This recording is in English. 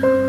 go.